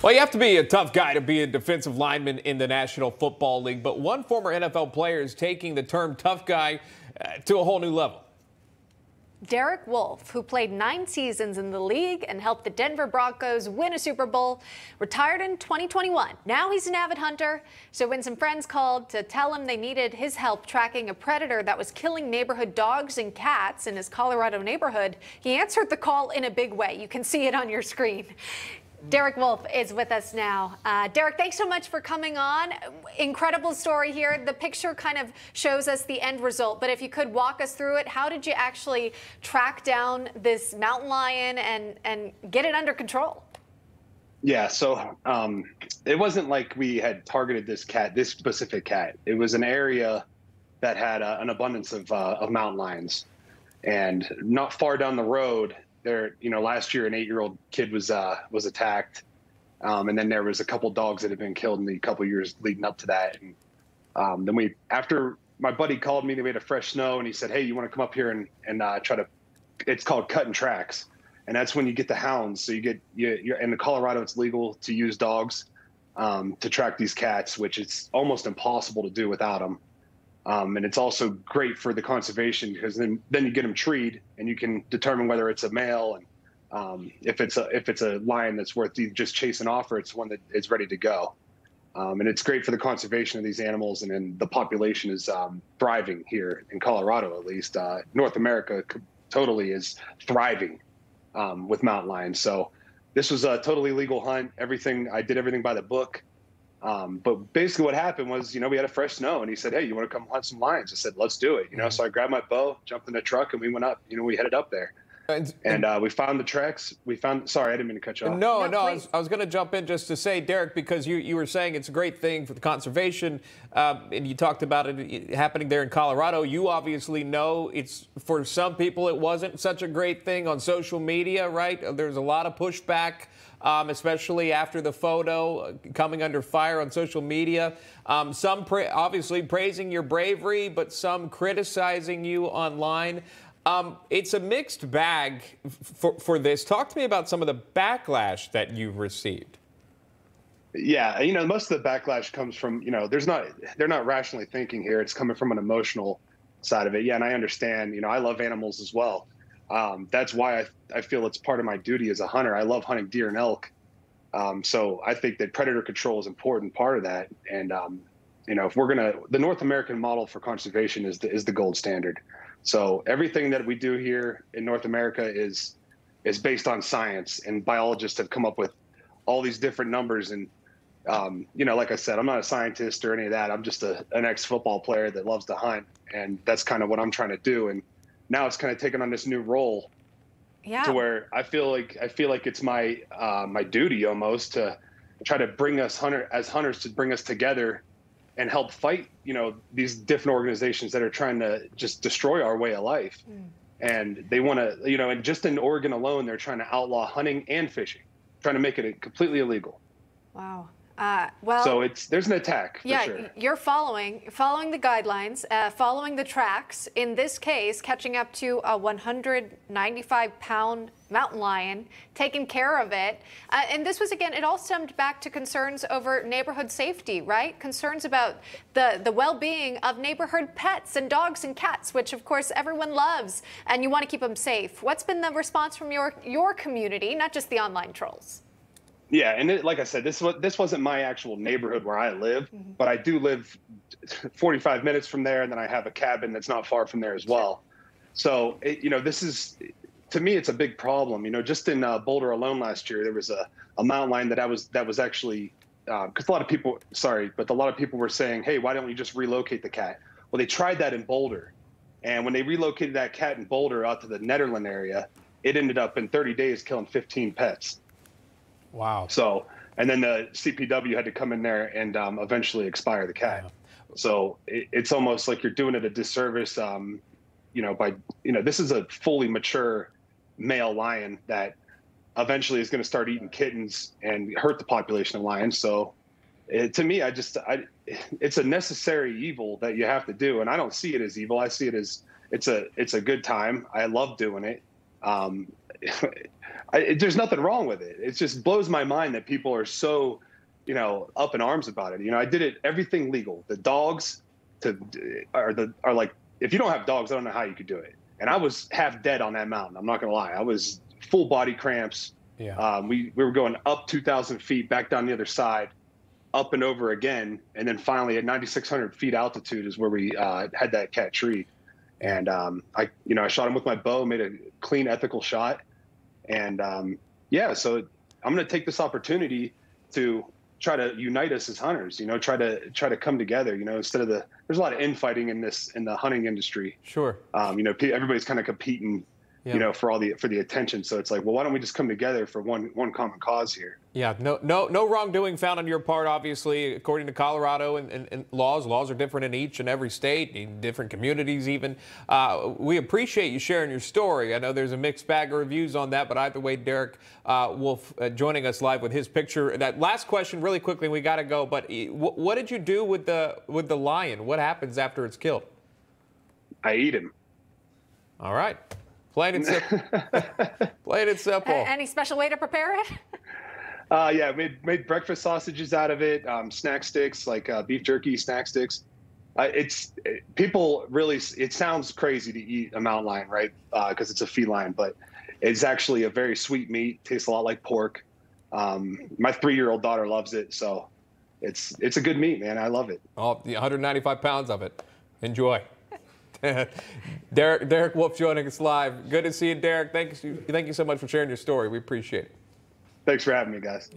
Well, you have to be a tough guy to be a defensive lineman in the National Football League, but one former NFL player is taking the term tough guy uh, to a whole new level. Derek Wolfe, who played nine seasons in the league and helped the Denver Broncos win a Super Bowl, retired in 2021. Now he's an avid hunter. So when some friends called to tell him they needed his help tracking a predator that was killing neighborhood dogs and cats in his Colorado neighborhood, he answered the call in a big way. You can see it on your screen. Derek Wolfe is with us now. Uh, Derek, thanks so much for coming on. Incredible story here. The picture kind of shows us the end result, but if you could walk us through it, how did you actually track down this mountain lion and, and get it under control? Yeah, so um, it wasn't like we had targeted this cat, this specific cat. It was an area that had uh, an abundance of, uh, of mountain lions. And not far down the road, there, you know, last year an eight-year-old kid was uh, was attacked, um, and then there was a couple dogs that had been killed in the couple years leading up to that. And um, then we, after my buddy called me, they made a fresh snow, and he said, "Hey, you want to come up here and and uh, try to?" It's called cutting tracks, and that's when you get the hounds. So you get you, you're in Colorado, it's legal to use dogs um, to track these cats, which it's almost impossible to do without them. Um, and it's also great for the conservation because then, then you get them treed and you can determine whether it's a male and um, if it's a if it's a lion that's worth just chasing off or it's one that is ready to go. Um, and it's great for the conservation of these animals and the population is um, thriving here in Colorado at least. Uh, North America totally is thriving um, with mountain lions. So this was a totally legal hunt. Everything I did everything by the book. Um, but basically, what happened was, you know, we had a fresh snow, and he said, "Hey, you want to come hunt some lions?" I said, "Let's do it." You know, so I grabbed my bow, jumped in the truck, and we went up. You know, we headed up there. And, and uh, we found the tracks. We found. Sorry, I didn't mean to cut you off. No, no, no I was, was going to jump in just to say, Derek, because you, you were saying it's a great thing for the conservation, uh, and you talked about it happening there in Colorado. You obviously know it's for some people it wasn't such a great thing on social media, right? There's a lot of pushback. Um, especially after the photo uh, coming under fire on social media. Um, some pra obviously praising your bravery, but some criticizing you online. Um, it's a mixed bag for, for this. Talk to me about some of the backlash that you've received. Yeah, you know, most of the backlash comes from, you know, there's not, they're not rationally thinking here. It's coming from an emotional side of it. Yeah, and I understand, you know, I love animals as well. Um, that's why I, I feel it's part of my duty as a hunter. I love hunting deer and elk. Um, so I think that predator control is an important part of that. And, um, you know, if we're going to, the North American model for conservation is the, is the gold standard. So everything that we do here in North America is is based on science, and biologists have come up with all these different numbers. And um, you know, like I said, I'm not a scientist or any of that. I'm just a, an ex football player that loves to hunt, and that's kind of what I'm trying to do. And now it's kind of taken on this new role, yeah. to where I feel like I feel like it's my uh, my duty almost to try to bring us hunter as hunters to bring us together and help fight, you know, these different organizations that are trying to just destroy our way of life. Mm. And they want to, you know, and just in Oregon alone, they're trying to outlaw hunting and fishing, trying to make it completely illegal. Wow. Uh, well, so it's there's an attack. yeah, sure. you're following following the guidelines, uh, following the tracks. In this case, catching up to a 195 pound mountain lion, taking care of it, uh, and this was again. It all stemmed back to concerns over neighborhood safety, right? Concerns about the the well-being of neighborhood pets and dogs and cats, which of course everyone loves, and you want to keep them safe. What's been the response from your your community, not just the online trolls? Yeah, and it, like I said, this was this wasn't my actual neighborhood where I live, mm-hmm. but I do live 45 minutes from there, and then I have a cabin that's not far from there as well. So, it, you know, this is to me, it's a big problem. You know, just in uh, Boulder alone last year, there was a, a mountain lion that I was that was actually because uh, a lot of people, sorry, but a lot of people were saying, hey, why don't we just relocate the cat? Well, they tried that in Boulder, and when they relocated that cat in Boulder out to the Nederland area, it ended up in 30 days killing 15 pets. Wow. So, and then the CPW had to come in there and um, eventually expire the cat. Yeah. So it, it's almost like you're doing it a disservice. Um, you know, by you know, this is a fully mature male lion that eventually is going to start eating kittens and hurt the population of lions. So, it, to me, I just, I, it's a necessary evil that you have to do, and I don't see it as evil. I see it as it's a, it's a good time. I love doing it. Um, I, it, there's nothing wrong with it. It just blows my mind that people are so, you know, up in arms about it. You know, I did it everything legal. The dogs to are the are like if you don't have dogs, I don't know how you could do it. And I was half dead on that mountain. I'm not gonna lie. I was full body cramps. Yeah. Um, we we were going up 2,000 feet, back down the other side, up and over again, and then finally at 9,600 feet altitude is where we uh, had that cat tree. And um, I, you know, I shot him with my bow, made a clean, ethical shot, and um, yeah. So I'm going to take this opportunity to try to unite us as hunters. You know, try to try to come together. You know, instead of the there's a lot of infighting in this in the hunting industry. Sure. Um, you know, everybody's kind of competing yeah. you know, for all the for the attention. So it's like, well, why don't we just come together for one one common cause here? Yeah, no no no wrongdoing found on your part, obviously, according to Colorado and, and, and laws. Laws are different in each and every state, in different communities even. Uh, we appreciate you sharing your story. I know there's a mixed bag of reviews on that, but either way, Derek uh, Wolfe uh, joining us live with his picture. That last question, really quickly, we got to go. But what did you do with the with the lion? What happens after it's killed? I eat him. All right. Plain and simple. Plain and simple. any special way to prepare it? Uh, yeah, made made breakfast sausages out of it. Um, snack sticks like uh, beef jerky, snack sticks. Uh, it's it, people really. It sounds crazy to eat a mountain lion, right? Because uh, it's a feline, but it's actually a very sweet meat. Tastes a lot like pork. Um, my three-year-old daughter loves it, so it's it's a good meat, man. I love it. Oh, the 195 pounds of it. Enjoy. Derek, Derek Wolfe joining us live. Good to see you, Derek. Thank you, thank you so much for sharing your story. We appreciate it. Thanks for having me, guys.